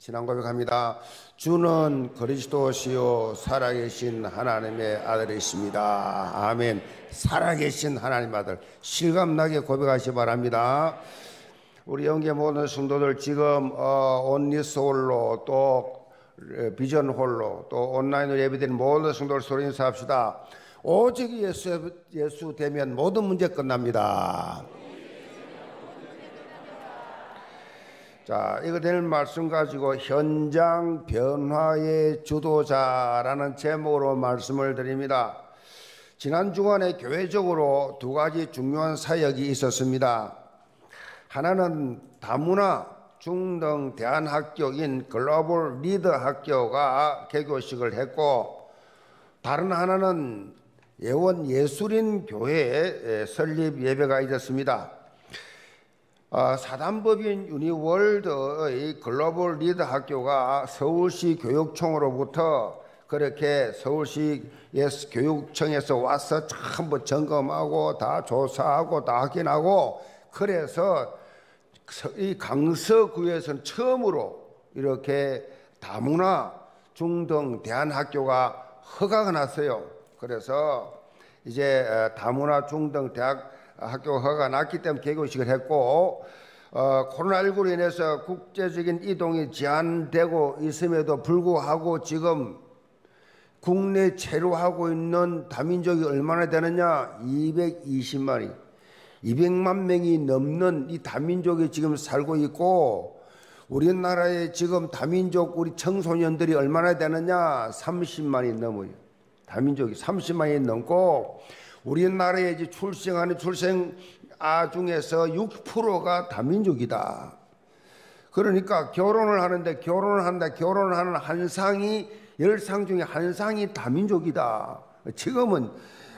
신앙 고백합니다. 주는 그리스도시요 살아계신 하나님의 아들이십니다. 아멘. 살아계신 하나님 아들 실감나게 고백하시 바랍니다. 우리 영계 모든 성도들 지금 어, 온리소홀로 또 비전홀로 또 온라인으로 예배드리는 모든 성도들 소리 인사합시다. 오직 예수, 예수 되면 모든 문제 끝납니다. 자, 이거 될 말씀 가지고 현장 변화의 주도자라는 제목으로 말씀을 드립니다. 지난 주간에 교회적으로 두 가지 중요한 사역이 있었습니다. 하나는 다문화 중등 대안학교인 글로벌 리더 학교가 개교식을 했고 다른 하나는 예원 예술인 교회 설립 예배가 있었습니다. 아, 사단법인 유니월드의 글로벌 리더 학교가 서울시 교육청으로부터 그렇게 서울시 교육청에서 와서 전부 점검하고 다 조사하고 다 확인하고 그래서 이 강서구에서는 처음으로 이렇게 다문화 중등 대안학교가 허가가 났어요. 그래서 이제 어, 다문화 중등 대학 학교 허가가 났기 때문에 개교식을 했고 어, 코로나19로 인해서 국제적인 이동이 제한되고 있음에도 불구하고 지금 국내 체류하고 있는 다민족이 얼마나 되느냐? 220만이. 200만 명이 넘는 이 다민족이 지금 살고 있고 우리나라에 지금 다민족 우리 청소년들이 얼마나 되느냐? 30만이 넘어요. 다민족이 30만이 넘고 우리나라에 이제 출생하는 출생 아 중에서 6%가 다민족이다. 그러니까 결혼을 하는데 결혼을 한다. 결혼을 하는 한 상이 열 상 중에 한 상이 다민족이다. 지금은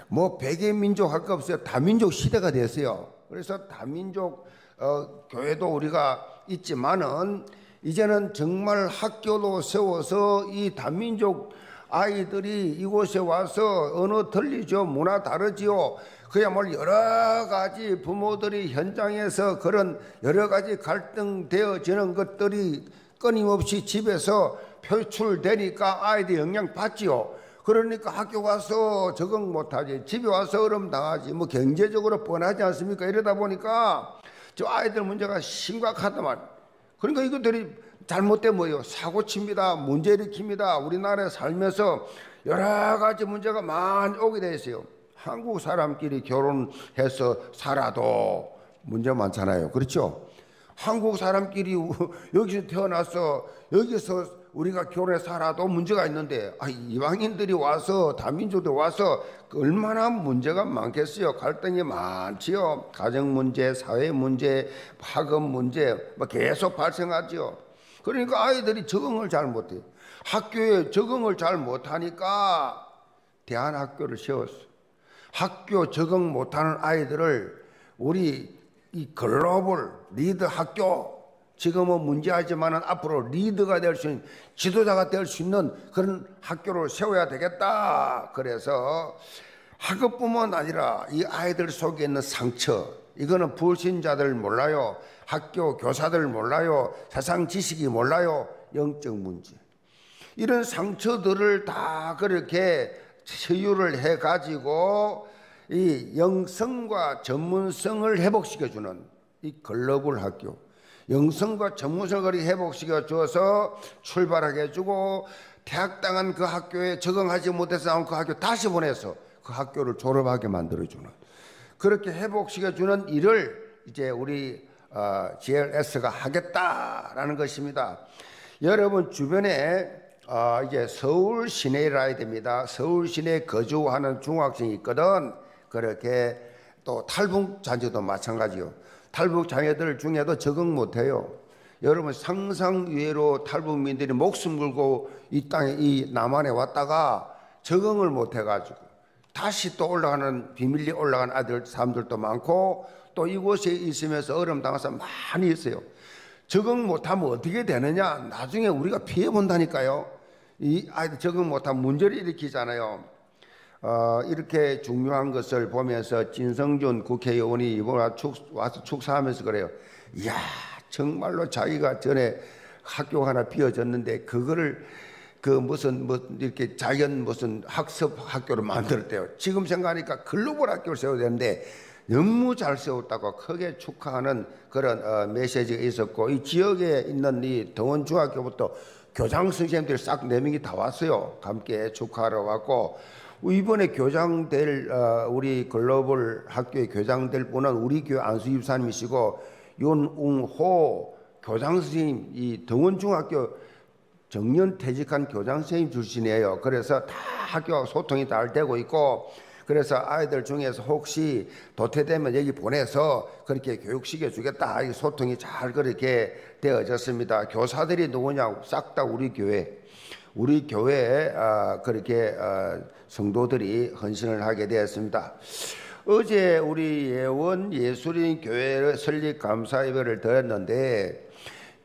뭐 백의 민족 할 거 없어요. 다민족 시대가 됐어요. 그래서 다민족 어, 교회도 우리가 있지만은 이제는 정말 학교도 세워서 이 다민족 아이들이 이곳에 와서 언어 틀리죠. 문화 다르지요. 그야말로 여러 가지 부모들이 현장에서 그런 여러 가지 갈등되어지는 것들이 끊임없이 집에서 표출되니까 아이들이 영향 받지요. 그러니까 학교 가서 적응 못하지. 집에 와서 어려움 당하지. 뭐 경제적으로 뻔하지 않습니까? 이러다 보니까 저 아이들 문제가 심각하다만. 그러니까 이것들이 잘못된 뭐예요? 사고 칩니다. 문제 일으킵니다. 우리나라에 살면서 여러 가지 문제가 많이 오게 돼 있어요. 한국 사람끼리 결혼해서 살아도 문제 많잖아요. 그렇죠? 한국 사람끼리 여기서 태어나서 여기서 우리가 결혼해 살아도 문제가 있는데 아, 이방인들이 와서 다민족들 와서 얼마나 문제가 많겠어요. 갈등이 많지요. 가정 문제, 사회 문제, 학업 문제 뭐 계속 발생하지요. 그러니까 아이들이 적응을 잘 못해요. 학교에 적응을 잘 못하니까 대안학교를 세웠어. 학교 적응 못하는 아이들을 우리 이 글로벌 리더 학교 지금은 문제하지만 앞으로 리더가 될 수 있는 지도자가 될 수 있는 그런 학교를 세워야 되겠다. 그래서 학업뿐만 아니라 이 아이들 속에 있는 상처 이거는 불신자들 몰라요. 학교 교사들 몰라요. 세상 지식이 몰라요. 영적 문제. 이런 상처들을 다 그렇게 치유를 해 가지고 이 영성과 전문성을 회복시켜 주는 이 글로벌 학교. 영성과 전문성을 회복시켜 주어서 출발하게 해주고 대학 당한 그 학교에 적응하지 못해서 나온 그 학교 다시 보내서 그 학교를 졸업하게 만들어주는 그렇게 회복시켜주는 일을 이제 우리 어, GLS가 하겠다라는 것입니다. 여러분 주변에 어, 이제 서울 시내라 해야 됩니다. 서울 시내 거주하는 중학생이 있거든. 그렇게 또 탈북 자녀도 마찬가지요. 탈북 자녀들 중에도 적응 못해요. 여러분 상상 외로 탈북민들이 목숨 걸고 이 땅에 이 남한에 왔다가 적응을 못 해가지고 다시 또 올라가는 비밀리 올라간 아들 사람들도 많고 또 이곳에 있으면서 어려움 당한 사람 많이 있어요. 적응 못하면 어떻게 되느냐? 나중에 우리가 피해 본다니까요. 이 아이들 적응 못하면 문제를 일으키잖아요. 어, 이렇게 중요한 것을 보면서 진성준 국회의원이 이번에 축, 와서 축사하면서 그래요. 이야, 정말로 자기가 전에 학교가 하나 비어졌는데 그거를 그 무슨 뭐 이렇게 자연 무슨 학습 학교를 만들었대요. 지금 생각하니까 글로벌 학교를 세워야 되는데 너무 잘 세웠다고 크게 축하하는 그런 어, 메시지가 있었고 이 지역에 있는 이 동원 중학교부터 교장 선생님들 싹네 명이 다 왔어요. 함께 축하하러 왔고 이번에 교장 될 어, 우리 글로벌 학교의 교장 될 분은 우리 교회 안수 집사님이시고 윤웅호 교장 선생님 이 동원 중학교 정년 퇴직한 교장 선생님 출신이에요. 그래서 다 학교와 소통이 잘 되고 있고 그래서 아이들 중에서 혹시 도태되면 여기 보내서 그렇게 교육시켜 주겠다. 소통이 잘 그렇게 되어졌습니다. 교사들이 누구냐? 싹다 우리 교회. 우리 교회에 아, 그렇게 아, 성도들이 헌신을 하게 되었습니다. 어제 우리 예원 예술인 교회를 설립 감사 예배를 드렸는데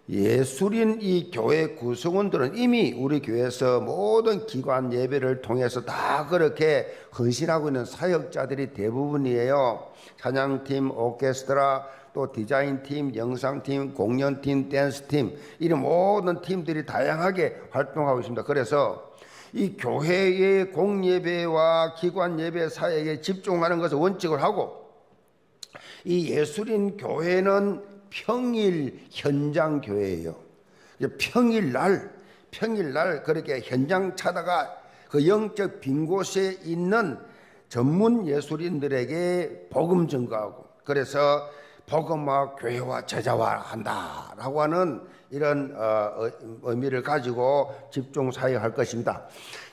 예술인 이 교회 구성원들은 이미 우리 교회에서 모든 기관 예배를 통해서 다 그렇게 헌신하고 있는 사역자들이 대부분이에요. 찬양팀, 오케스트라, 또 디자인팀, 영상팀, 공연팀, 댄스팀 이런 모든 팀들이 다양하게 활동하고 있습니다. 그래서 이 교회의 공예배와 기관 예배 사역에 집중하는 것을 원칙을 하고 이 예술인 교회는 평일 현장 교회예요. 평일 날 평일 날 그렇게 현장 찾아가 그 영적 빈 곳에 있는 전문 예술인들에게 복음 증거하고 그래서 복음화 교회와 제자화 한다라고 하는 이런 어, 어, 의미를 가지고 집중 사역할 것입니다.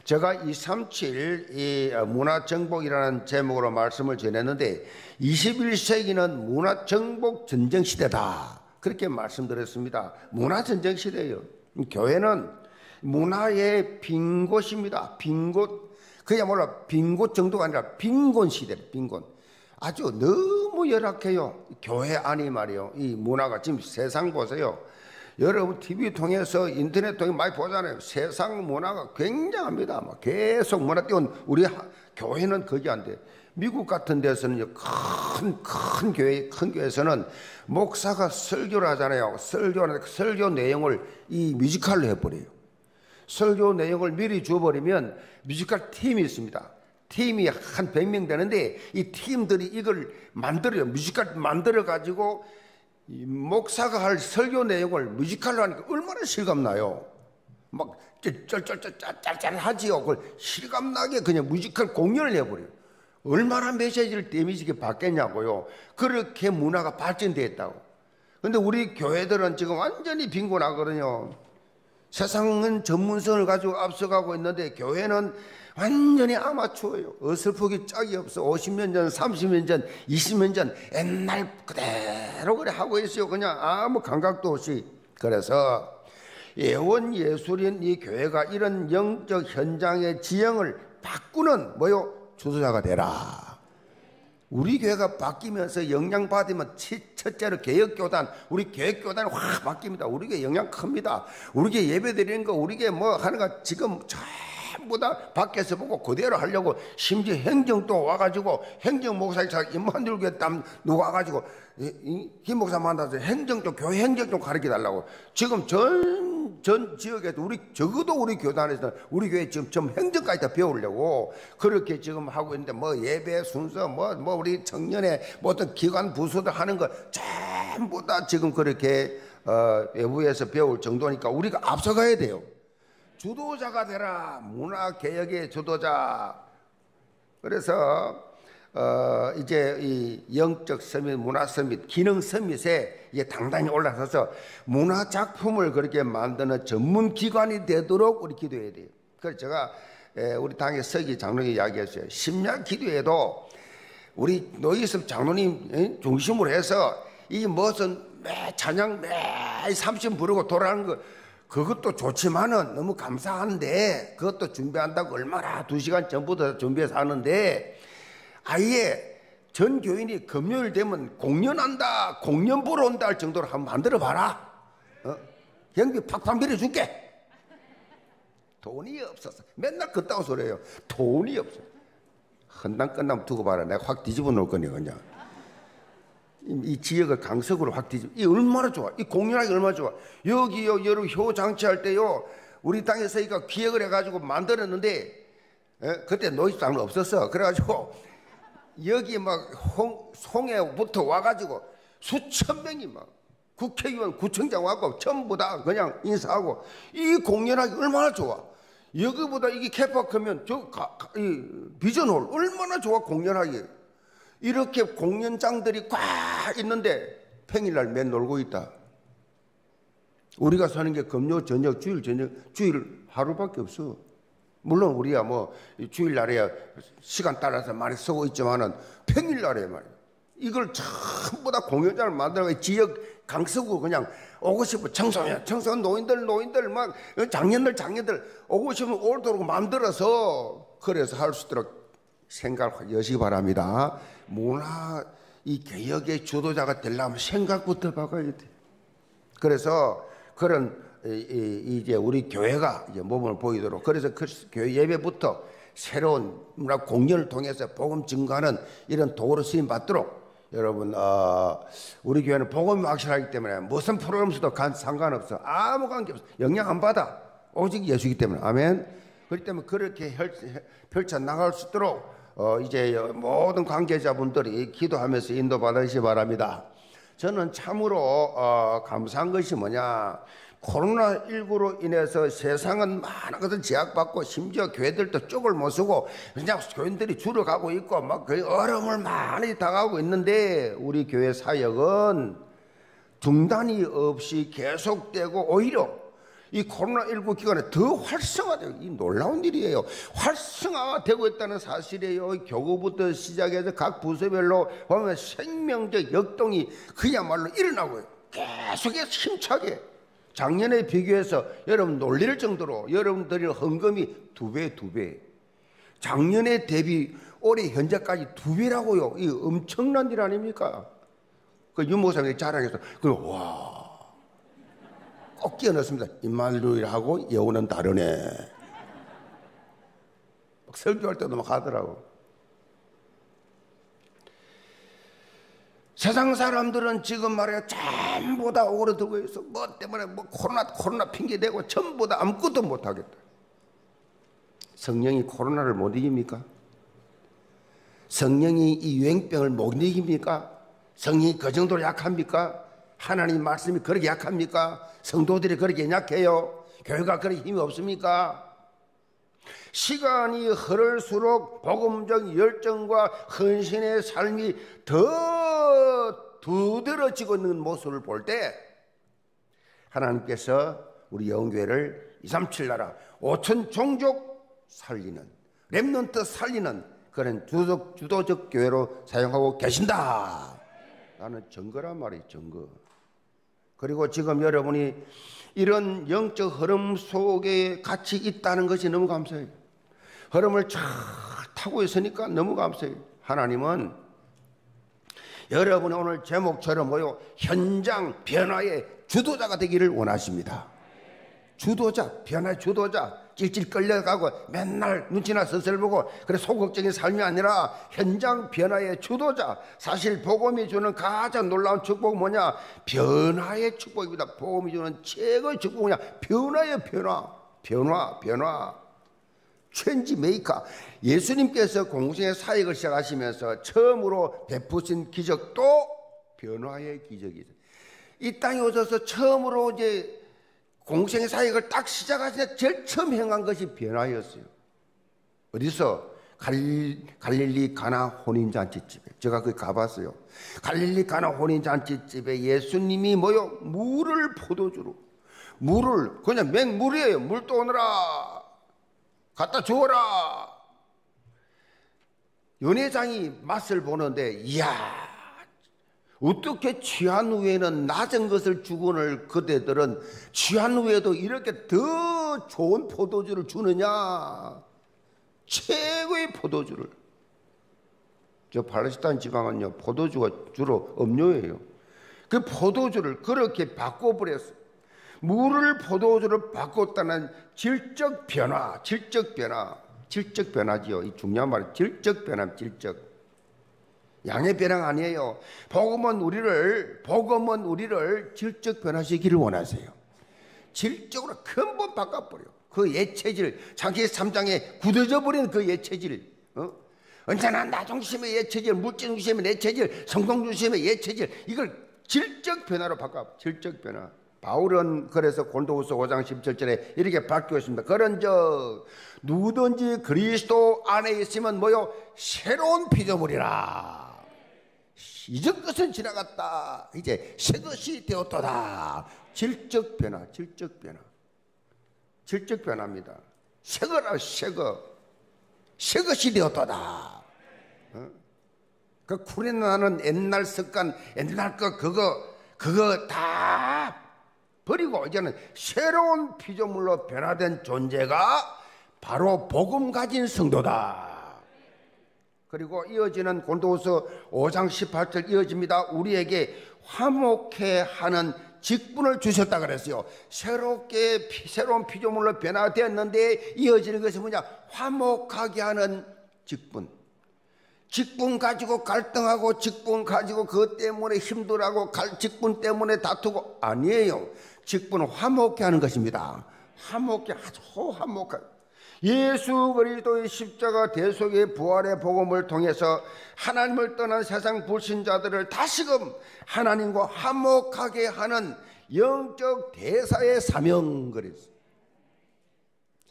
제가 237 이 문화 정복이라는 제목으로 말씀을 전했는데 21세기는 문화 정복 전쟁 시대다. 그렇게 말씀드렸습니다. 문화 전쟁 시대예요. 교회는 문화의 빈 곳입니다. 빈 곳. 그야말로 빈 곳 정도가 아니라 빈곤 시대예요. 빈곤. 아주 너무 열악해요. 교회 안이 말이요. 이 문화가 지금 세상 보세요. 여러분 TV 통해서 인터넷 통해 많이 보잖아요. 세상 문화가 굉장합니다. 막 계속 문화 띄운 우리 교회는 거기 안 돼. 미국 같은 데서는 큰, 큰 교회, 큰 교회에서는 목사가 설교를 하잖아요. 설교하는 설교 내용을 이 뮤지컬로 해버려요. 설교 내용을 미리 줘버리면 뮤지컬 팀이 있습니다. 팀이 한 100명 되는데 이 팀들이 이걸 만들어요. 뮤지컬 만들어 가지고 목사가 할 설교 내용을 뮤지컬로 하니까 얼마나 실감나요. 막 쩔쩔쩔쩔쩔하지요. 그걸 실감나게 그냥 뮤지컬 공연을 해버려요. 얼마나 메시지를 데미지게 받겠냐고요. 그렇게 문화가 발전되었다고. 근데 우리 교회들은 지금 완전히 빈곤하거든요. 세상은 전문성을 가지고 앞서가고 있는데 교회는 완전히 아마추어예요. 어설프기 짝이 없어. 50년 전, 30년 전, 20년 전 옛날 그대로 그래 하고 있어요. 그냥 아무 감각도 없이. 그래서 예원 예술인 이 교회가 이런 영적 현장의 지형을 바꾸는 뭐요? 주도자가 되라. 우리 교회가 바뀌면서 영향 받으면 첫째로 개혁교단, 우리 개혁교단이 확 바뀝니다. 우리 교회 영향 큽니다. 우리 교회 예배 드리는 거, 우리 교회 뭐 하는 거 지금 전부 다 밖에서 보고 그대로 하려고 심지어 행정도 와가지고 행정 목사님 임만들고 땀 누가 와가지고 김 목사 만나서 행정도 교회 행정 좀 가르쳐 달라고 지금 전, 전 지역에도 우리 적어도 우리 교단에서 우리 교회 지금 좀 행정까지 다 배우려고 그렇게 지금 하고 있는데 뭐 예배 순서 뭐, 뭐 우리 청년의 뭐 어떤 기관 부서들 하는 거 전부 다 지금 그렇게 어, 외부에서 배울 정도니까 우리가 앞서가야 돼요. 주도자가 되라. 문화 개혁의 주도자. 그래서 어 이제 이 영적 서밋, 문화 서밋, 기능 서밋에 이게 당당히 올라서서 문화 작품을 그렇게 만드는 전문 기관이 되도록 우리 기도해야 돼요. 그래서 제가 우리 당의 서기 장로님 이야기했어요. 심야 기도에도 우리 노이섭 장로님 중심으로 해서 이 무슨 매 찬양 매 삼십 부르고 돌아가는 거 그것도 좋지만은 너무 감사한데 그것도 준비한다고 얼마나 두 시간 전부터 준비해서 하는데 아예 전 교인이 금요일 되면 공연한다, 공연 보러 온다 할 정도로 한번 만들어 봐라. 어? 경비 팍팍 밀어줄게. 돈이 없어서 맨날 그따구 소리예요. 돈이 없어. 헌당 끝나면 두고 봐라. 내가 확 뒤집어 놓을 거니 그냥. 이 지역을 강석으로 확 뒤집. 이 얼마나 좋아. 이 공연하기 얼마나 좋아. 여기요, 여러분 효 장치할 때요. 우리 땅에 서니까 기획을 해가지고 만들었는데 에? 그때 노이땅은 없었어. 그래가지고 여기 막 홍, 송해부터 와가지고 수천 명이 막 국회의원, 구청장 와고 전부 다 그냥 인사하고 이 공연하기 얼마나 좋아. 여기보다 이게 캐파 크면 저 가, 가, 이 비전홀 얼마나 좋아 공연하기. 이렇게 공연장들이 꽉 있는데 평일날 맨 놀고 있다. 우리가 사는 게 금요 저녁 주일 저녁 주일 하루밖에 없어. 물론 우리가 뭐 주일날에 시간 따라서 많이 쓰고 있지만은 평일날에 말이야. 이걸 전부 다 공연장을 만들어 지역 강서구 그냥 오고 싶어 청소년, 청소년 노인들, 노인들 막 장년들, 장년들 오고 싶으면 오도록 만들어서 그래서 할 수 있도록 생각하시기 바랍니다. 문화 이 개혁의 주도자가 되려면 생각부터 바꿔야 돼. 그래서 그런 이제 우리 교회가 이제 몸을 보이도록 그래서 그 교회 예배부터 새로운 문화 공연을 통해서 복음 증가하는 이런 도구로 쓰임 받도록 여러분 어, 우리 교회는 복음이 확실하기 때문에 무슨 프로그램 써도 상관없어. 아무 관계 없어. 영향 안 받아. 오직 예수이기 때문에. 아멘 그렇기 때문에 그렇게 펼쳐 나갈 수 있도록 어, 이제 모든 관계자분들이 기도하면서 인도받으시 기 바랍니다. 저는 참으로 어, 감사한 것이 뭐냐. 코로나19로 인해서 세상은 많은 것을 제약받고 심지어 교회들도 쪽을 못 쓰고 그냥 교인들이 줄어가고 있고 막 거의 어려움을 많이 당하고 있는데 우리 교회 사역은 중단이 없이 계속되고 오히려 이 코로나19 기간에 더 활성화되고 이 놀라운 일이에요. 활성화되고 있다는 사실이에요. 교구부터 시작해서 각 부서별로 보면 생명적 역동이 그야말로 일어나고요. 계속해서 힘차게 작년에 비교해서 여러분 놀릴 정도로 여러분들이 헌금이 두 배, 두 배. 작년에 대비 올해 현재까지 두 배라고요. 이 엄청난 일 아닙니까? 그 유모상이 자랑해서, 그, 와, 꼭 끼워 넣습니다. 임마누엘하고 여우는 다르네. 막 설교할 때도 막 하더라고. 세상 사람들은 지금 말이야 전부 다 오그러들고 있어. 뭐 때문에 뭐 코로나 코로나 핑계 대고 전부 다 아무것도 못 하겠다. 성령이 코로나를 못 이깁니까? 성령이 이 유행병을 못 이깁니까? 성령이 그 정도로 약합니까? 하나님 말씀이 그렇게 약합니까? 성도들이 그렇게 약해요? 교회가 그렇게 힘이 없습니까? 시간이 흐를수록 복음적 열정과 헌신의 삶이 더 두드러지고 있는 모습을 볼 때 하나님께서 우리 영교회를 237 나라 5천 종족 살리는 랩런트 살리는 그런 주도적, 주도적 교회로 사용하고 계신다. 나는 증거란 말이에요, 증거. 그리고 지금 여러분이 이런 영적 흐름 속에 같이 있다는 것이 너무 감사해요. 흐름을 잘 타고 있으니까 너무 감사해요. 하나님은 여러분의 오늘 제목처럼 뭐요? 현장 변화의 주도자가 되기를 원하십니다. 주도자, 변화의 주도자. 찔찔 끌려가고 맨날 눈치나 서슬 보고 그래 소극적인 삶이 아니라 현장 변화의 주도자. 사실 복음이 주는 가장 놀라운 축복은 뭐냐? 변화의 축복입니다. 복음이 주는 최고의 축복은 뭐냐? 변화의 변화. 변화 변화. change maker. 예수님께서 공생애 사역을 시작하시면서 처음으로 베푸신 기적도 변화의 기적이죠. 이 땅에 오셔서 처음으로 이제 공생애 사역을 딱 시작하시자 제일 처음 행한 것이 변화였어요. 어디서? 갈릴, 갈릴리 가나 혼인잔치집에. 제가 거기 가봤어요. 갈릴리 가나 혼인잔치집에 예수님이 뭐요? 물을 포도주로. 물을, 그냥 맹물이에요. 물 떠오느라. 갖다 주어라. 연회장이 맛을 보는데, 이야, 어떻게 취한 후에는 낮은 것을 주고는 그대들은 취한 후에도 이렇게 더 좋은 포도주를 주느냐? 최고의 포도주를. 저 팔레스타인 지방은요, 포도주가 주로 음료예요. 그 포도주를 그렇게 바꿔버렸어. 물을 포도주로 바꿨다는 질적 변화, 질적 변화, 질적 변화지요. 이 중요한 말은 질적 변화, 질적. 양의 변화가 아니에요. 복음은 우리를 복음은 우리를 질적 변화시키기를 원하세요. 질적으로 근본 바꿔버려. 그 예체질, 자기 3장에 굳어져 버린 그 예체질, 어? 언제나 나 중심의 예체질, 물질 중심의 예체질, 성공 중심의 예체질, 이걸 질적 변화로 바꿔. 질적 변화. 바울은 그래서 골도후서 5장 17절에 이렇게 바뀌었습니다. 그런즉 누구든지 그리스도 안에 있으면 뭐요? 새로운 피조물이라. 이전 것은 지나갔다. 이제 새 것이 되었도다. 질적 변화, 질적 변화. 질적 변화입니다. 새 거라, 새 거. 새 것이 되었도다. 어? 그 쿨이 나는 옛날 습관, 옛날 거, 그거, 그거 다 버리고 이제는 새로운 피조물로 변화된 존재가 바로 복음 가진 성도다. 그리고 이어지는 골도서 5장 18절 이어집니다. 우리에게 화목해 하는 직분을 주셨다 그랬어요. 새롭게 새로운 피조물로 변화되었는데 이어지는 것이 뭐냐? 화목하게 하는 직분. 직분 가지고 갈등하고 직분 가지고 그것 때문에 힘들어하고 직분 때문에 다투고 아니에요. 직분은 화목케 하는 것입니다. 화목케 아주 화목하 예수 그리스도의 십자가 대속의 부활의 복음을 통해서 하나님을 떠난 세상 불신자들을 다시금 하나님과 화목하게 하는 영적 대사의 사명 그랬어요.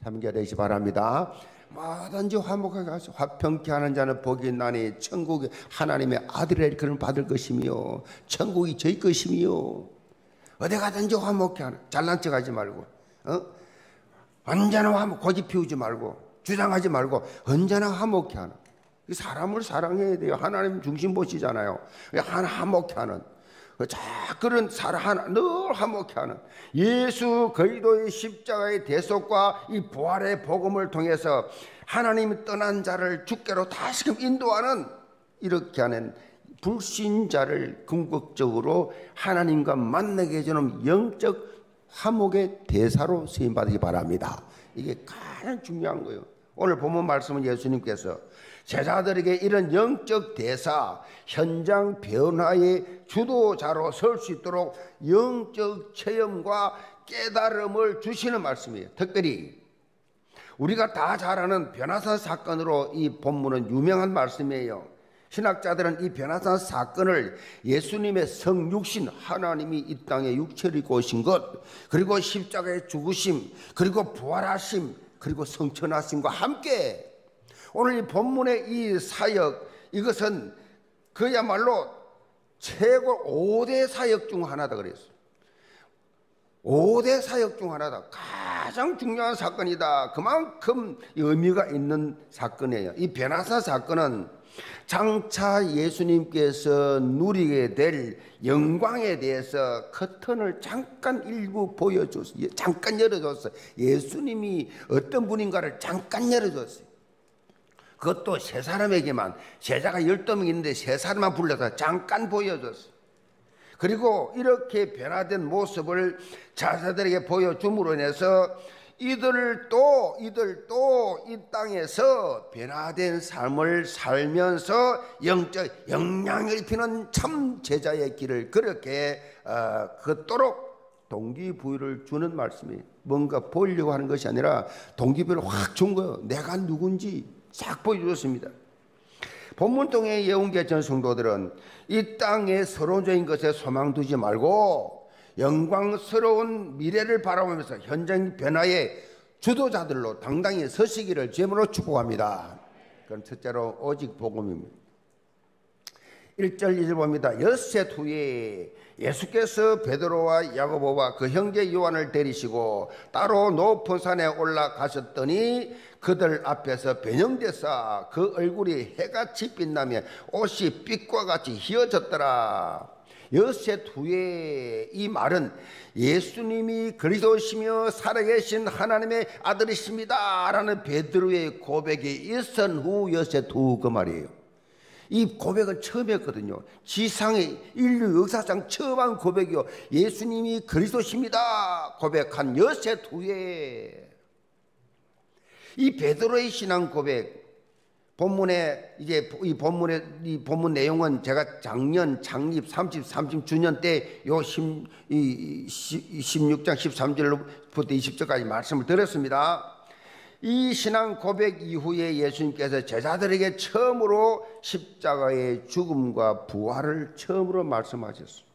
참결되시 바랍니다. 뭐든지 화목하게 하소 화평케 하는 자는 복이 있나니 천국이 하나님의 아들의 그런 받을 것이며 천국이 저희 것이며 어디 가든지 화목케 하는 잘난 척하지 말고 어? 언제나 화목 고집 피우지 말고 주장하지 말고 언제나 화목케 하는. 사람을 사랑해야 돼요. 하나님 중심 보시잖아요. 하나 화목케 하는. 자 그런 사랑 늘 화목케 하는. 예수 그리스도의 십자가의 대속과 이 부활의 복음을 통해서 하나님이 떠난 자를 주께로 다시금 인도하는 이렇게 하는 불신자를 궁극적으로 하나님과 만나게 해주는 영적 화목의 대사로 쓰임 받으기 바랍니다. 이게 가장 중요한 거예요. 오늘 본문 말씀은 예수님께서 제자들에게 이런 영적 대사, 현장 변화의 주도자로 설 수 있도록 영적 체험과 깨달음을 주시는 말씀이에요. 특별히 우리가 다 잘 아는 변화산 사건으로 이 본문은 유명한 말씀이에요. 신학자들은 이 변화산 사건을 예수님의 성육신 하나님이 이 땅에 육체를 입고 오신 것 그리고 십자가의 죽으심 그리고 부활하심 그리고 성천하심과 함께 오늘 이 본문의 이 사역 이것은 그야말로 최고 5대 사역 중 하나다 그랬어요. 5대 사역 중 하나다. 가장 중요한 사건이다. 그만큼 의미가 있는 사건이에요. 이 변화사 사건은 장차 예수님께서 누리게 될 영광에 대해서 커튼을 잠깐 일부 보여줬어요. 잠깐 열어줬어요. 예수님이 어떤 분인가를 잠깐 열어줬어요. 그것도 세 사람에게만 제자가 열두 명 있는데 세 사람만 불러서 잠깐 보여줬어요. 그리고 이렇게 변화된 모습을 자사들에게 보여줌으로 인해서 이들도 이들도 이 땅에서 변화된 삶을 살면서 영적 영향을 입히는 참 제자의 길을 그렇게 어, 걷도록 동기부여를 주는 말씀이 뭔가 보이려고 하는 것이 아니라 동기부여를 확 준 거예요. 내가 누군지 싹 보여줬습니다. 본문통의 예언계 전 성도들은 이 땅의 서론적인 것에 소망 두지 말고 영광스러운 미래를 바라보면서 현장 변화의 주도자들로 당당히 서시기를 제물로 축복합니다. 그럼 첫째로 오직 복음입니다. 1절 2절 봅니다. 엿새 후에 예수께서 베드로와 야고보와 그 형제 요한을 데리시고 따로 높은 산에 올라가셨더니 그들 앞에서 변형되사 그 얼굴이 해같이 빛나며 옷이 빛과 같이 휘어졌더라. 여셋 후에 이 말은 예수님이 그리스도시며 살아계신 하나님의 아들이십니다라는 베드로의 고백이 일선 후 여셋 후 그 말이에요. 이 고백은 처음 했거든요. 지상의 인류 역사상 처음 한 고백이요. 예수님이 그리스도십니다. 고백한 여셋 후에 이 베드로의 신앙 고백 본문에 이제 이 본문의 이 본문 내용은 제가 작년 창립 30 30주년 때요 16장 13절부터 20절까지 말씀을 드렸습니다. 이 신앙 고백 이후에 예수님께서 제자들에게 처음으로 십자가의 죽음과 부활을 처음으로 말씀하셨습니다.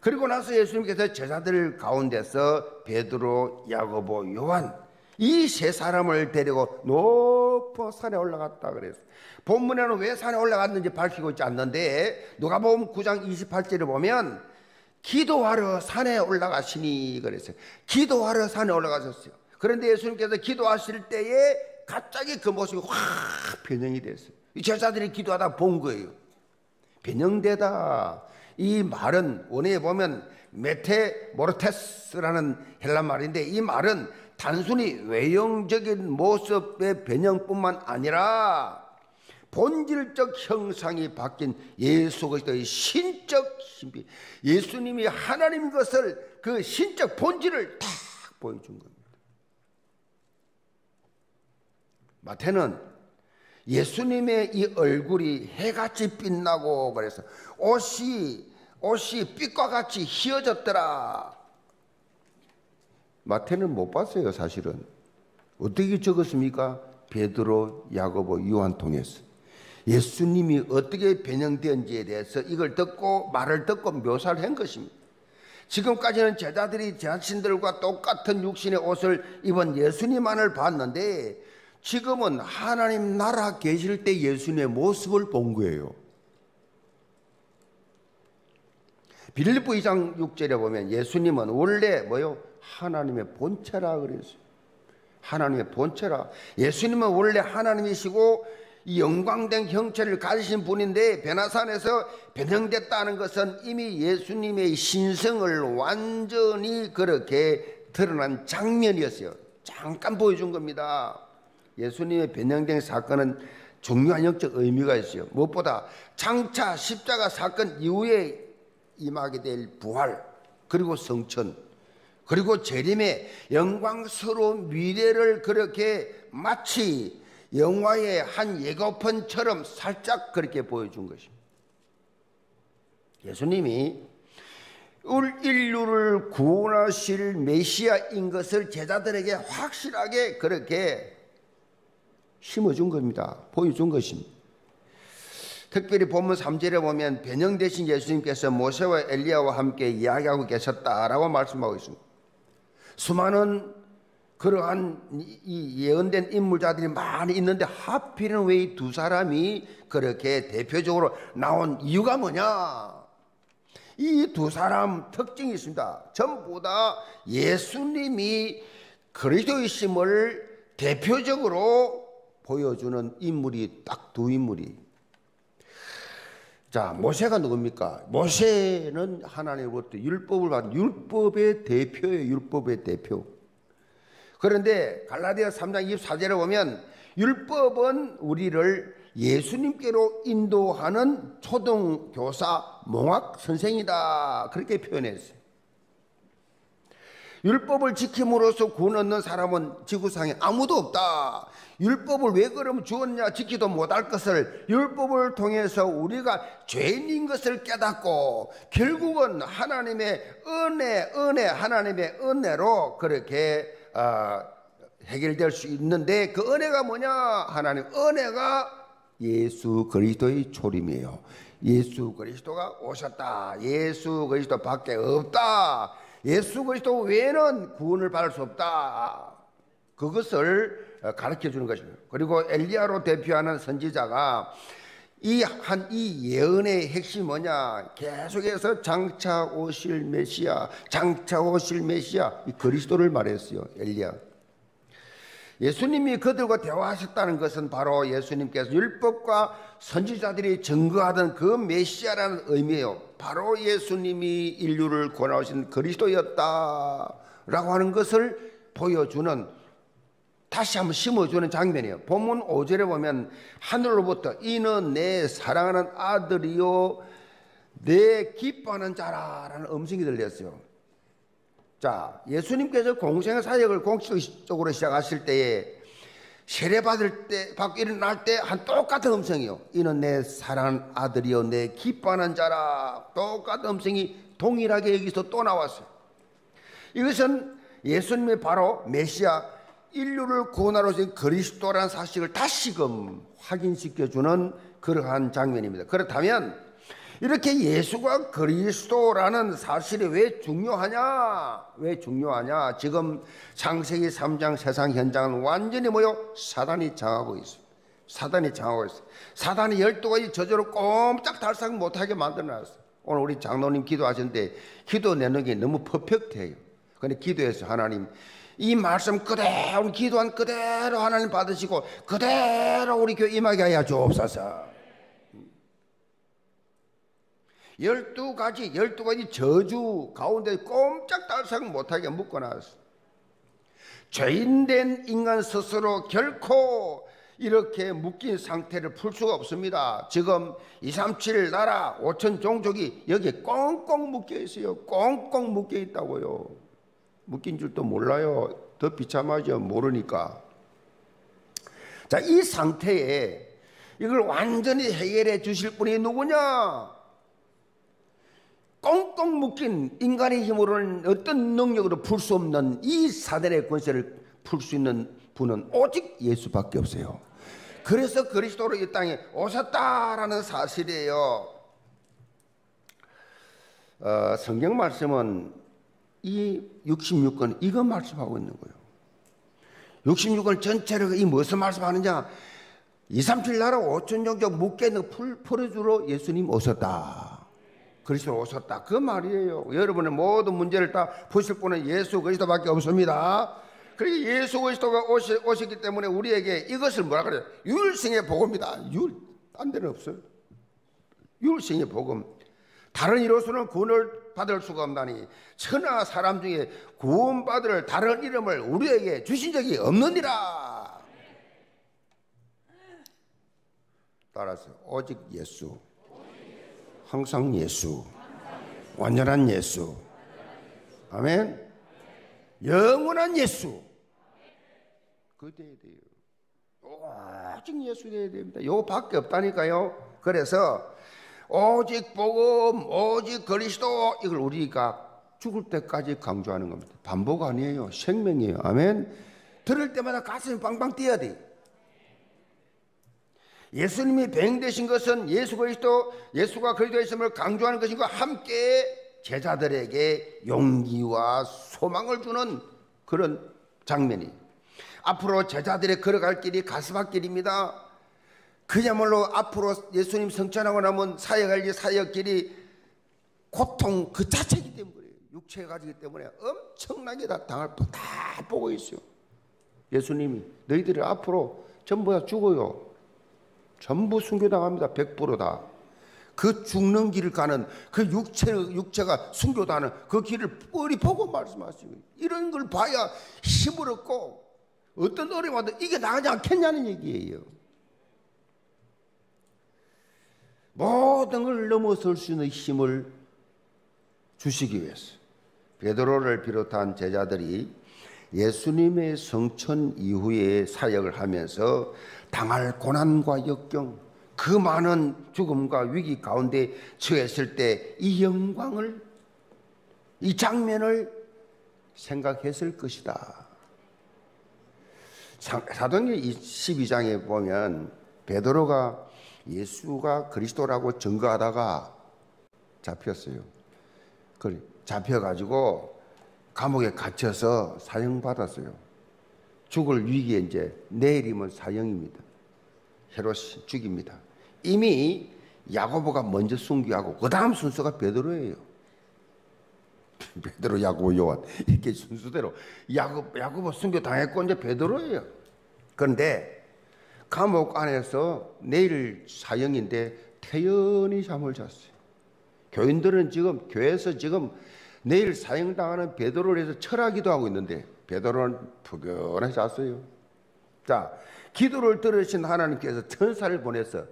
그리고 나서 예수님께서 제자들 가운데서 베드로, 야고보, 요한 이 세 사람을 데리고 높은 산에 올라갔다 그랬어요. 본문에는 왜 산에 올라갔는지 밝히고 있지 않는데 누가복음 9장 28절에 보면 기도하러 산에 올라가시니 그랬어요. 기도하러 산에 올라가셨어요. 그런데 예수님께서 기도하실 때에 갑자기 그 모습이 확 변형이 됐어요. 이 제자들이 기도하다 본 거예요. 변형되다. 이 말은 원어에 보면 메테 모르테스라는 헬란 말인데 이 말은 단순히 외형적인 모습의 변형뿐만 아니라 본질적 형상이 바뀐 예수 그리스도의 신적 신비 예수님이 하나님인 것을 그 신적 본질을 딱 보여준 겁니다. 마태는 예수님의 이 얼굴이 해같이 빛나고 그래서 옷이 옷이 빛과 같이 휘어졌더라. 마태는 못 봤어요, 사실은. 어떻게 적었습니까? 베드로, 야고보, 요한 통해서. 예수님이 어떻게 변형되었는지에 대해서 이걸 듣고 말을 듣고 묘사를 한 것입니다. 지금까지는 제자들이 자신들과 똑같은 육신의 옷을 입은 예수님만을 봤는데 지금은 하나님 나라 계실 때 예수님의 모습을 본 거예요. 빌립보 2장 6절에 보면 예수님은 원래 뭐요? 하나님의 본체라 그랬어요. 하나님의 본체라. 예수님은 원래 하나님이시고 이 영광된 형체를 가지신 분인데 베나산에서 변형됐다는 것은 이미 예수님의 신성을 완전히 그렇게 드러난 장면이었어요. 잠깐 보여준 겁니다. 예수님의 변형된 사건은 중요한 영적 의미가 있어요. 무엇보다 장차 십자가 사건 이후에 임하게 될 부활 그리고 성천 그리고 재림의 영광스러운 미래를 그렇게 마치 영화의 한 예고편처럼 살짝 그렇게 보여준 것입니다. 예수님이 인류를 구원하실 메시아인 것을 제자들에게 확실하게 그렇게 심어준 겁니다. 보여준 것입니다. 특별히 본문 3절에 보면 변형되신 예수님께서 모세와 엘리야와 함께 이야기하고 계셨다라고 말씀하고 있습니다. 수많은 그러한 이 예언된 인물자들이 많이 있는데 하필은 왜 이 두 사람이 그렇게 대표적으로 나온 이유가 뭐냐? 이 두 사람 특징이 있습니다. 전부 다 예수님이 그리스도이심을 대표적으로 보여주는 인물이 딱 두 인물이. 자, 모세가 누굽니까? 모세는 하나님으로부터 율법을 받은 율법의 대표예요, 율법의 대표. 그런데 갈라디아 3장 24절에 보면 율법은 우리를 예수님께로 인도하는 초등교사 몽학 선생이다. 그렇게 표현했어요. 율법을 지킴으로써 구원 얻는 사람은 지구상에 아무도 없다. 율법을 왜 그러면 주었냐 지키도 못할 것을 율법을 통해서 우리가 죄인인 것을 깨닫고 결국은 하나님의 은혜, 은혜, 하나님의 은혜로 그렇게 어, 해결될 수 있는데 그 은혜가 뭐냐? 하나님 은혜가 예수 그리스도의 초림이에요. 예수 그리스도가 오셨다. 예수 그리스도 밖에 없다. 예수 그리스도 외에는 구원을 받을 수 없다. 그것을 가르쳐 주는 것입니다. 그리고 엘리야로 대표하는 선지자가 이 한 이 예언의 핵심이 뭐냐? 계속해서 장차 오실 메시아, 장차 오실 메시아, 이 그리스도를 말했어요. 엘리야. 예수님이 그들과 대화하셨다는 것은 바로 예수님께서 율법과 선지자들이 증거하던 그 메시아라는 의미예요. 바로 예수님이 인류를 권하신 그리스도였다라고 하는 것을 보여주는 다시 한번 심어주는 장면이에요. 본문 5절에 보면 하늘로부터 이는 내 사랑하는 아들이요 내 기뻐하는 자라라는 음성이 들렸어요. 자, 예수님께서 공생의 사역을 공식적으로 시작하실 때에 세례 받을 때, 받고 일어날 때 한 똑같은 음성이요. 이는 내 사랑하는 아들이요. 내 기뻐하는 자라. 똑같은 음성이 동일하게 여기서 또 나왔어요. 이것은 예수님이 바로 메시아 인류를 구원하러 오신 그리스도라는 사실을 다시금 확인시켜주는 그러한 장면입니다. 그렇다면 이렇게 예수가 그리스도라는 사실이 왜 중요하냐? 왜 중요하냐? 지금 창세기 3장 세상 현장은 완전히 뭐요? 사단이 장하고 있어요. 사단이 장하고 있어요. 사단이 열두 가지 저절로 꼼짝 달싹 못하게 만들어놨어요. 오늘 우리 장로님 기도하셨는데 기도 내는 게 너무 퍼펙트해요. 근데 기도해서 하나님 이 말씀 그대로 기도한 그대로 하나님 받으시고 그대로 우리 교회 임하게 하여 주옵소서. 열두 가지, 열두 가지 저주 가운데 꼼짝달싹 못하게 묶어놨어. 죄인된 인간 스스로 결코 이렇게 묶인 상태를 풀 수가 없습니다. 지금 237 나라 5천 종족이 여기에 꽁꽁 묶여 있어요. 꽁꽁 묶여 있다고요. 묶인 줄도 몰라요. 더 비참하죠. 모르니까. 자, 이 상태에 이걸 완전히 해결해 주실 분이 누구냐? 꽁꽁 묶인 인간의 힘으로는 어떤 능력으로 풀 수 없는 이 사단의 권세를 풀 수 있는 분은 오직 예수밖에 없어요. 그래서 그리스도로 이 땅에 오셨다라는 사실이에요. 어, 성경 말씀은 이 66권 이거 말씀하고 있는 거예요. 66권 전체를 이 무슨 말씀하느냐? 2, 3, 7 나라 5천 종족 묶여 있는 풀어주러 예수님 오셨다. 그리스도 오셨다. 그 말이에요. 여러분의 모든 문제를 다 푸실 분은 예수 그리스도밖에 없습니다. 그리고 예수 그리스도가 오시, 오셨기 때문에 우리에게 이것을 뭐라 그래요? 율성의 복음이다. 율, 딴 데는 없어요. 율성의 복음. 다른 이로서는 구원을 받을 수가 없나니 천하 사람 중에 구원받을 다른 이름을 우리에게 주신 적이 없느니라. 따라서 오직 예수. 항상 예수. 완전한 예수. 아멘. 영원한 예수. 그 돼야 돼요. 오직 예수 돼야 됩니다. 요 밖에 없다니까요. 그래서 오직 복음, 오직 그리스도 이걸 우리가 죽을 때까지 강조하는 겁니다. 반복 아니에요. 생명이에요. 아멘. 들을 때마다 가슴이 빵빵 뛰어야 돼요. 예수님이 배행되신 것은 예수 그리스도 예수가 그리스도이심을 강조하는 것인과 함께 제자들에게 용기와 소망을 주는 그런 장면이 앞으로 제자들의 걸어갈 길이 가스밭길입니다. 그야말로 앞으로 예수님 성천하고 나면 사역할 일 사역 길이 고통 그 자체이기 때문에. 육체가 가지기 때문에 엄청나게 다 당할 다 보고 있어요. 예수님이 너희들이 앞으로 전부 다 죽어요. 전부 순교당합니다. 100%다. 그 죽는 길을 가는 그 육체, 육체가 순교다는 그 길을 뻔히 보고 말씀하시고 이런 걸 봐야 힘을 얻고 어떤 어려움 와도 이게 나가지 않겠냐는 얘기예요. 모든 걸 넘어설 수 있는 힘을 주시기 위해서 베드로를 비롯한 제자들이 예수님의 성천 이후에 사역을 하면서 당할 고난과 역경, 그 많은 죽음과 위기 가운데 처했을 때 이 영광을, 이 장면을 생각했을 것이다. 사도행전 12장에 보면 베드로가 예수가 그리스도라고 증거하다가 잡혔어요. 잡혀가지고 감옥에 갇혀서 사형받았어요. 죽을 위기에 이제 내일이면 사형입니다. 헤롯이 죽입니다. 이미 야고보가 먼저 순교하고 그 다음 순서가 베드로예요. 베드로, 야고보, 요한 이렇게 순서대로 야고, 야고보 순교 당했고 이제 베드로예요. 그런데 감옥 안에서 내일 사형인데 태연히 잠을 잤어요. 교인들은 지금 교회에서 지금 내일 사형당하는 베드로를 해서 철하기도 하고 있는데 베드로는 푸근하게 잤어요. 자, 기도를 들으신 하나님께서 천사를 보내서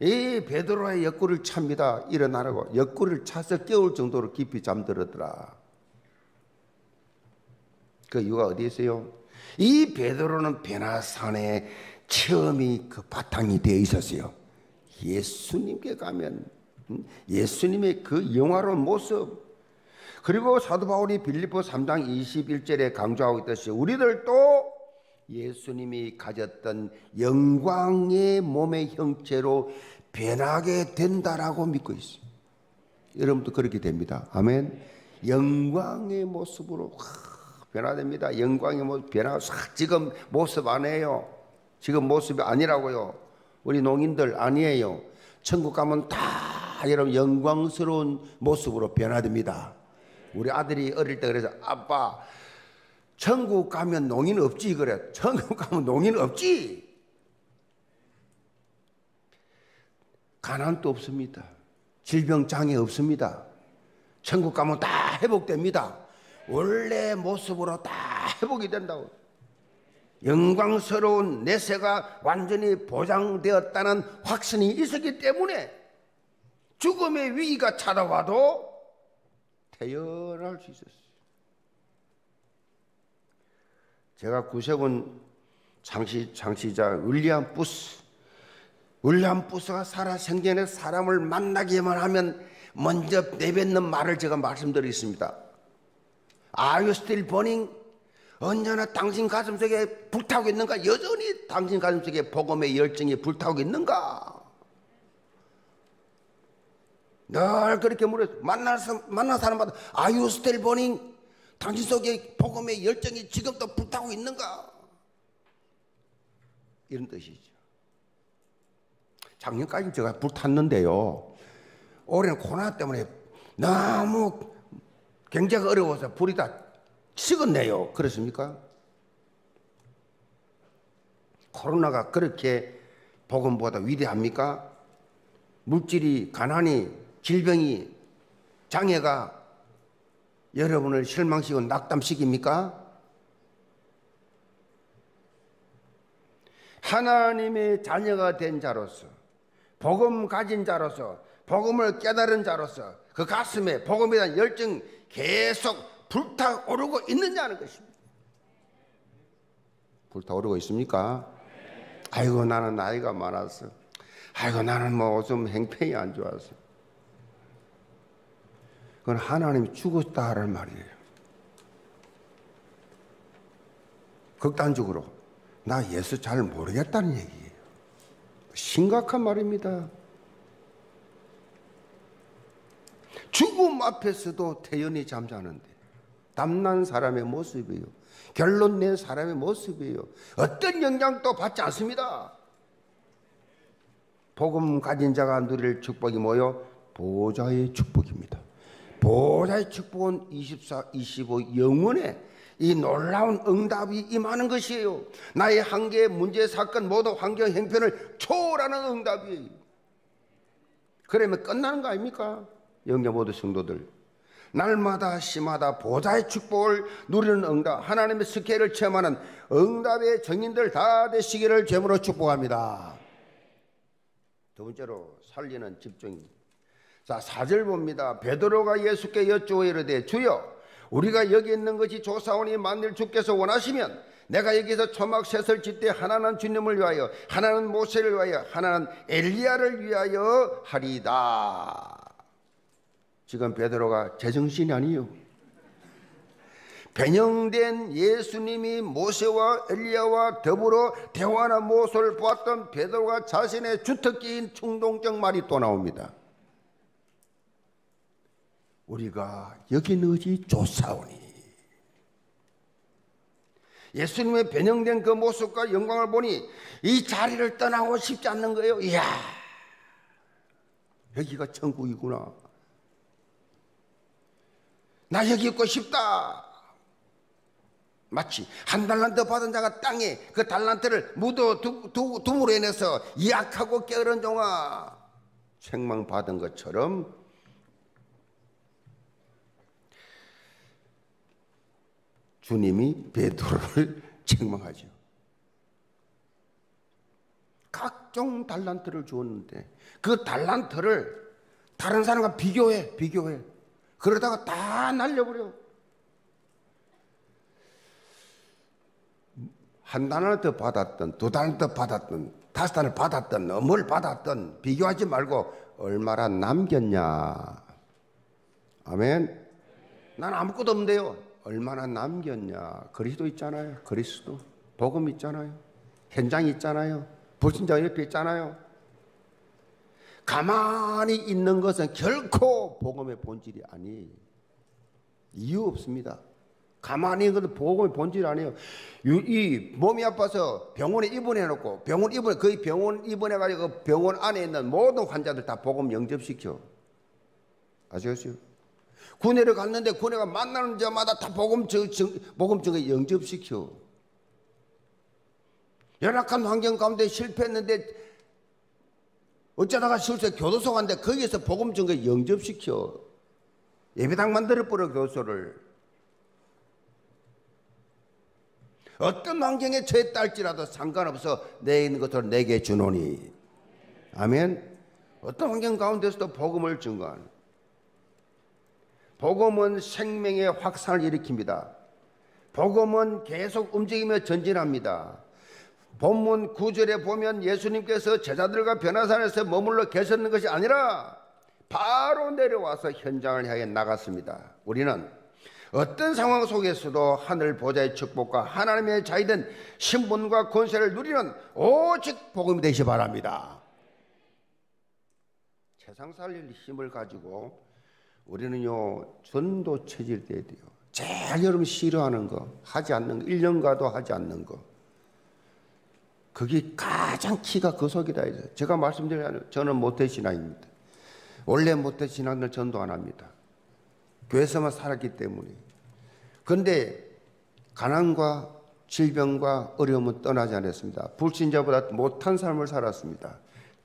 이 베드로의 옆구리를 찹니다. 일어나라고 옆구리를 차서 깨울 정도로 깊이 잠들었더라. 그 이유가 어디 있어요? 이 베드로는 베나산의 체험이 그 바탕이 되어 있었어요. 예수님께 가면 음, 예수님의 그 영화로운 모습 그리고 사도 바울이 빌립보 3장 21절에 강조하고 있듯이 우리들도 예수님이 가졌던 영광의 몸의 형체로 변하게 된다라고 믿고 있어요. 여러분도 그렇게 됩니다. 아멘. 영광의 모습으로 변화됩니다. 영광의 모습 변화. 지금 모습 아니에요. 지금 모습이 아니라고요. 우리 농인들 아니에요. 천국 가면 다 여러분 영광스러운 모습으로 변화됩니다. 우리 아들이 어릴 때 그래서 아빠 천국 가면 농인 없지 그래. 천국 가면 농인 없지. 가난도 없습니다. 질병 장애 없습니다. 천국 가면 다 회복됩니다. 원래 모습으로 다 회복이 된다고. 영광스러운 내세가 완전히 보장되었다는 확신이 있었기 때문에 죽음의 위기가 찾아와도 태어날 수 있었어요. 제가 구세군 장시, 장시자 윌리엄 부스 윌리엄 부스가 살아 생전에 사람을 만나기만 하면 먼저 내뱉는 말을 제가 말씀드리겠습니다. Are you still burning? 언제나 당신 가슴속에 불타고 있는가? 여전히 당신 가슴속에 복음의 열정이 불타고 있는가? 늘 그렇게 물어요. 만나서, 만난 사람마다 Are you still burning? 당신 속에 복음의 열정이 지금도 불타고 있는가? 이런 뜻이죠. 작년까지 제가 불탔는데요. 올해는 코로나 때문에 너무 경제가 어려워서 불이 다 식었네요. 그렇습니까? 코로나가 그렇게 복음보다 위대합니까? 물질이, 가난이, 질병이, 장애가 여러분을 실망시키고 낙담시킵니까? 하나님의 자녀가 된 자로서, 복음 가진 자로서, 복음을 깨달은 자로서 그 가슴에 복음에 대한 열정 계속 불타오르고 있느냐는 것입니다. 불타오르고 있습니까? 아이고 나는 나이가 많았어. 아이고 나는 뭐 좀 행편이 안 좋았어. 그건 하나님이 죽었다는 말이에요. 극단적으로 나 예수 잘 모르겠다는 얘기예요. 심각한 말입니다. 죽음 앞에서도 태연히 잠자는데 담난 사람의 모습이에요. 결론 낸 사람의 모습이에요. 어떤 영향도 받지 않습니다. 복음 가진 자가 누릴 축복이 뭐요? 보좌의 축복입니다. 보좌의 축복은 24, 25 영원에 이 놀라운 응답이 임하는 것이에요. 나의 한계, 문제, 사건, 모든 환경, 형편을 초월하는 응답이에요. 그러면 끝나는 거 아닙니까? 영계 모든 성도들. 날마다 심하다 보좌의 축복을 누리는 응답, 하나님의 스케일을 체험하는 응답의 정인들 다 되시기를 제물로 축복합니다. 두 번째로 살리는 집중입니다. 자, 사절 봅니다. 베드로가 예수께 여쭈어 이르되 주여 우리가 여기 있는 것이 조사원이 만일 주께서 원하시면 내가 여기서 초막 셋을 짓되 하나는 주님을 위하여 하나는 모세를 위하여 하나는 엘리야를 위하여 하리다. 지금 베드로가 제정신이 아니에요. 변형된 예수님이 모세와 엘리야와 더불어 대화나 모습을 보았던 베드로가 자신의 주특기인 충동적 말이 또 나옵니다. 우리가 여기 너지 조사오니 예수님의 변형된 그 모습과 영광을 보니 이 자리를 떠나고 싶지 않는 거예요. 이야, 여기가 천국이구나. 나 여기 있고 싶다. 마치 한 달란트 받은 자가 땅에 그 달란트를 묻어 둠으로 인해서 약하고 게으른 종아 책망 받은 것처럼 주님이 베드로를 책망하죠. 각종 달란트를 주었는데 그 달란트를 다른 사람과 비교해 비교해 그러다가 다 날려버려. 한 단을 더 받았던 두 단을 더 받았던 다섯 단을 받았던 뭘 받았던 비교하지 말고 얼마나 남겼냐. 아멘. 난 아무것도 없는데요. 얼마나 남겼냐. 그리스도 있잖아요. 그리스도. 복음 있잖아요. 현장 있잖아요. 불신자 옆에 있잖아요. 가만히 있는 것은 결코 복음의 본질이 아니에요. 이유 없습니다. 가만히 있는 것은 복음의 본질 아니에요. 이 몸이 아파서 병원에 입원해 놓고 병원 입원 거의 병원 입원해 가지고 그 병원 안에 있는 모든 환자들 다 복음 영접시켜. 아시겠어요? 군회를 갔는데 군회가 만나는 자마다 다 복음 정, 복음 정에 영접시켜. 열악한 환경 가운데 실패했는데 어쩌다가 실제 교도소 간데 거기에서 복음 전에 영접시켜. 예배당 만들어 버려 교도소를. 어떤 환경에 처했다 할지라도 상관없어 내 있는 것을 내게 주노니. 아멘. 어떤 환경 가운데서도 복음을 증거하는. 복음은 생명의 확산을 일으킵니다. 복음은 계속 움직이며 전진합니다. 본문 9절에 보면 예수님께서 제자들과 변화산에서 머물러 계셨는 것이 아니라 바로 내려와서 현장을 향해 나갔습니다. 우리는 어떤 상황 속에서도 하늘 보좌의 축복과 하나님의 자유된 신분과 권세를 누리는 오직 복음이 되시 바랍니다. 세상 살릴 힘을 가지고 우리는요 전도 체질 돼야 돼요. 제일 여러분 싫어하는 거 하지 않는 거 1년가도 하지 않는 거 그게 가장 키가 그 속이다. 제가 말씀드려요. 저는 모태 신앙입니다. 원래 모태 신앙을 전도 안 합니다. 교회에서만 살았기 때문에. 그런데 가난과 질병과 어려움은 떠나지 않았습니다. 불신자보다 못한 삶을 살았습니다.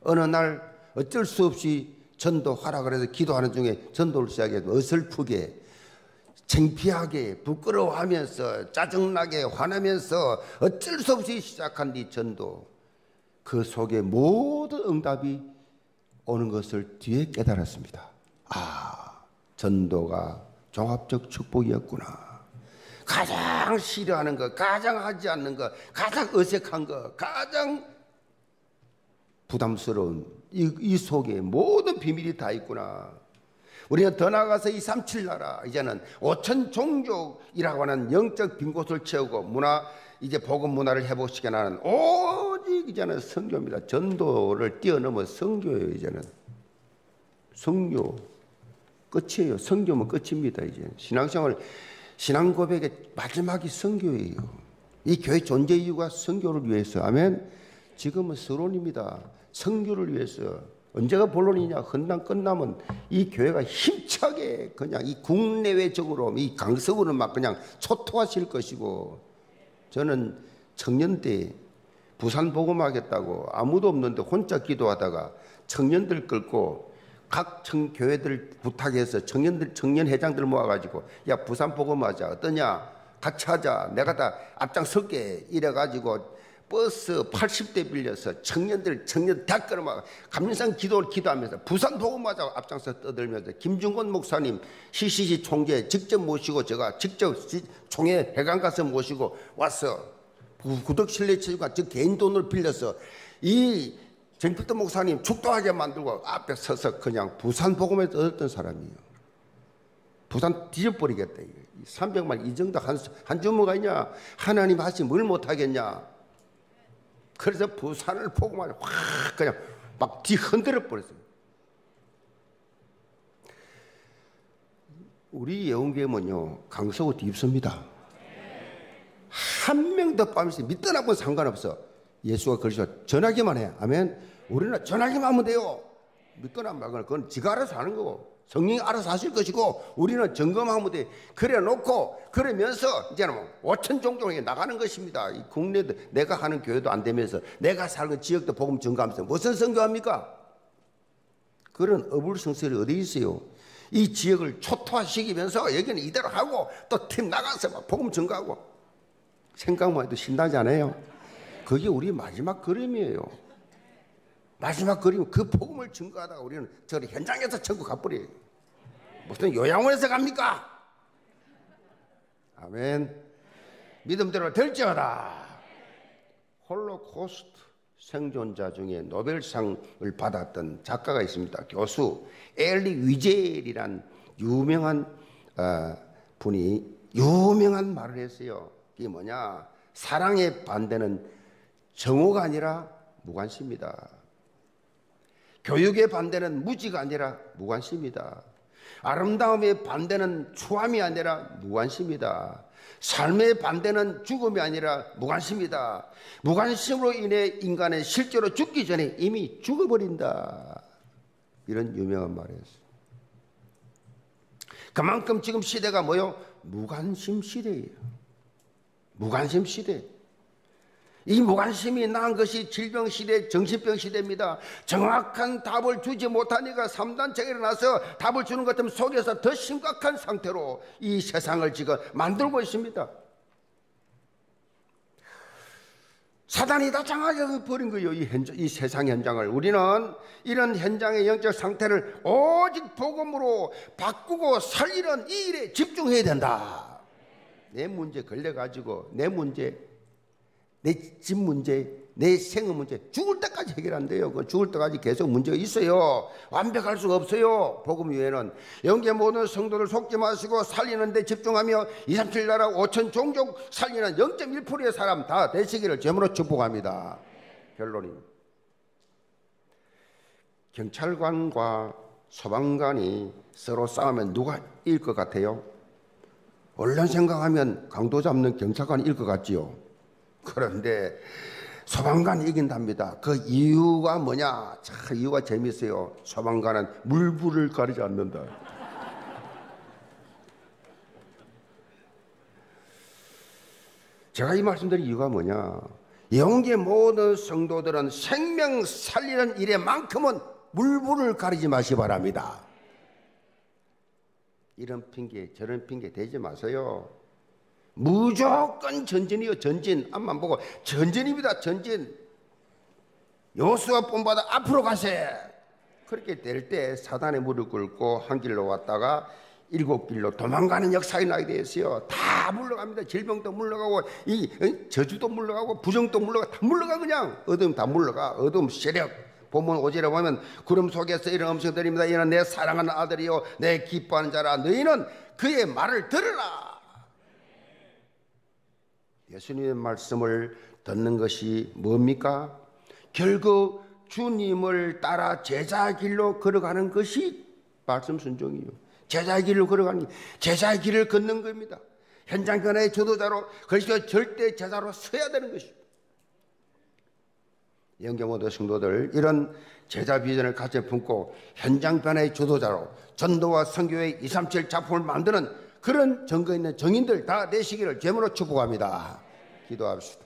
어느 날 어쩔 수 없이 전도하라 그래서 기도하는 중에 전도를 시작해서 어설프게 창피하게 부끄러워하면서 짜증나게 화나면서 어쩔 수 없이 시작한 이 전도 그 속에 모든 응답이 오는 것을 뒤에 깨달았습니다. 아, 전도가 종합적 축복이었구나. 가장 싫어하는 것, 가장 하지 않는 것, 가장 어색한 것, 가장 부담스러운 이, 이 속에 모든 비밀이 다 있구나. 우리는 더 나아가서 이 삼칠 나라 이제는 오천 종족이라고 하는 영적 빈 곳을 채우고 문화 이제 복음 문화를 회복시켜 나는 오직 이제는 성교입니다. 전도를 뛰어넘어 성교예요 이제는 성교 끝이에요. 성교면 끝입니다 이제 신앙생활 신앙 고백의 마지막이 성교예요. 이 교회 존재 이유가 성교를 위해서 아멘. 지금은 서론입니다. 성교를 위해서 언제가 본론이냐? 헌당 끝나면 이 교회가 힘차게 그냥 이 국내외적으로 이 강석으로 막 그냥 초토화실 것이고 저는 청년 때 부산 복음하겠다고 아무도 없는데 혼자 기도하다가 청년들 끌고 각 청, 교회들 부탁해서 청년들, 청년 회장들 모아가지고 야, 부산 복음하자. 어떠냐? 같이 하자. 내가 다 앞장설게. 이래가지고 버스 80대 빌려서 청년들 청년 다 끌어막 감리산 기도를 기도하면서 부산 복음마자 앞장서 떠들면서 김중건 목사님 CCC 총재 직접 모시고 제가 직접 총회 회관 가서 모시고 와서 구덕 실내체육관 저 개인 돈을 빌려서 이 정필도 목사님 축도하게 만들고 앞에 서서 그냥 부산 복음에 떠들던 사람이에요. 부산 뒤져버리겠다. 300만 이 정도 한, 한 주먹 아니냐? 하나님 하시 뭘 못하겠냐? 그래서 부산을 포고만 확 그냥 막 뒤흔들어 버렸어요. 우리 예언교회는요 강서구 딥습니다. 한 명도 빠면서 믿든 안 상관없어. 예수가 그러셔 전하기만 해. 아멘. 우리는 전하기만 하면 돼요. 믿거나 말거나 그건 지가 알아서 하는 거고. 성령이 알아서 하실 것이고 우리는 점검하면 돼. 그래 놓고 그러면서 이제는 5천 뭐 종족에 나가는 것입니다. 이 국내도 내가 하는 교회도 안 되면서 내가 살는 지역도 복음 증가하면서 무슨 선교합니까? 그런 어불성설이 어디 있어요? 이 지역을 초토화시키면서 여기는 이대로 하고 또 팀 나가서 막 복음 증가하고 생각만 해도 신나지 않아요? 그게 우리 마지막 그림이에요. 마지막 그림 그 복음을 증거하다가 우리는 저리 현장에서 천국 가버려요. 무슨 요양원에서 갑니까? 아멘. 믿음대로 될지어다. 홀로코스트 생존자 중에 노벨상을 받았던 작가가 있습니다. 교수 엘리 위젤이란 유명한 어, 분이 유명한 말을 했어요. 이게 뭐냐? 사랑의 반대는 정오가 아니라 무관심이다. 교육의 반대는 무지가 아니라 무관심이다. 아름다움의 반대는 추함이 아니라 무관심이다. 삶의 반대는 죽음이 아니라 무관심이다. 무관심으로 인해 인간은 실제로 죽기 전에 이미 죽어버린다. 이런 유명한 말이었어요. 그만큼 지금 시대가 뭐요? 무관심 시대예요. 무관심 시대. 이 무관심이 난 것이 질병 시대, 정신병 시대입니다. 정확한 답을 주지 못하니까 3단체가 일어나서 답을 주는 것 같으면 속에서 더 심각한 상태로 이 세상을 지금 만들고 있습니다. 사단이 다 장악해 버린 거예요. 이, 현장, 이 세상 현장을. 우리는 이런 현장의 영적 상태를 오직 복음으로 바꾸고 살리는 이 일에 집중해야 된다. 내 문제 걸려가지고 내 문제 내 집 문제, 내 생의 문제, 죽을 때까지 해결 안 돼요. 그 죽을 때까지 계속 문제가 있어요. 완벽할 수가 없어요. 복음 위에는. 영계 모든 성도를 속지 마시고 살리는 데 집중하며 2, 3, 7 나라 5천 종족 살리는 0.1%의 사람 다 되시기를 제으로 축복합니다. 결론입니다. 경찰관과 소방관이 서로 싸우면 누가 이길 것 같아요? 얼른 생각하면 강도 잡는 경찰관이 이길 것 같지요. 그런데 소방관이 이긴답니다. 그 이유가 뭐냐? 참 이유가 재밌어요. 소방관은 물불을 가리지 않는다. 제가 이 말씀드린 이유가 뭐냐? 영계 모든 성도들은 생명 살리는 일에만큼은 물불을 가리지 마시 바랍니다. 이런 핑계, 저런 핑계 대지 마세요. 무조건 전진이요, 전진. 앞만 보고 전진입니다, 전진. 요수가 본받아 앞으로 가세. 그렇게 될 때 사단의 무릎 꿇고 한 길로 왔다가 일곱 길로 도망가는 역사가 나게 되었어요. 다 물러갑니다. 질병도 물러가고 이 저주도 물러가고 부정도 물러가 다 물러가 그냥 어둠 다 물러가 어둠 세력 본문 오지를 보면 구름 속에서 이런 음성들입니다. 이는 내 사랑하는 아들이요 내 기뻐하는 자라 너희는 그의 말을 들으라. 예수님의 말씀을 듣는 것이 뭡니까? 결국 주님을 따라 제자 길로 걸어가는 것이 말씀 순종이요. 제자 길로 걸어가는 제자 길을 걷는 겁니다. 현장 변화의 주도자로 그리스도 절대 제자로 서야 되는 것입니다. 영경모도 성도들 이런 제자 비전을 같이 품고 현장 변화의 주도자로 전도와 선교의 237 작품을 만드는 그런 증거 있는 정인들 다 되시기를 제물로 축복합니다. 기도합시다.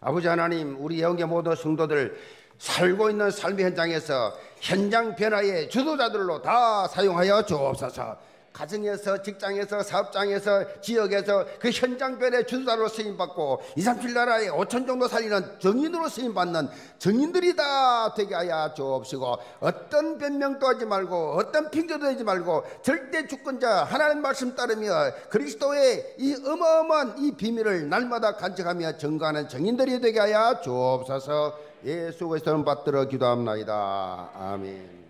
아버지 하나님, 우리 영계 모든 성도들 살고 있는 삶의 현장에서 현장 변화의 주도자들로 다 사용하여 주옵소서. 가정에서 직장에서 사업장에서 지역에서 그 현장별의 주도자로 쓰임받고 2, 3, 7 나라에 5천 정도 살리는 정인으로 쓰임받는 정인들이 다 되게 하여 주옵시고 어떤 변명도 하지 말고 어떤 핑계도 하지 말고 절대 주권자 하나님 말씀 따르며 그리스도의 이 어마어마한 이 비밀을 날마다 간직하며 증거하는 정인들이 되게 하여 주옵소서. 예수 그리스도는 받들어 기도합나이다. 아멘